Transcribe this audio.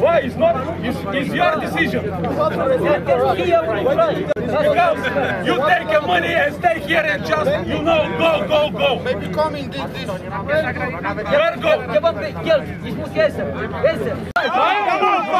Why? It's not. It's, it's your decision. Because you take your money and stay here and just, you know, go, go, go. Maybe come in this. this. Where go? Come on, come.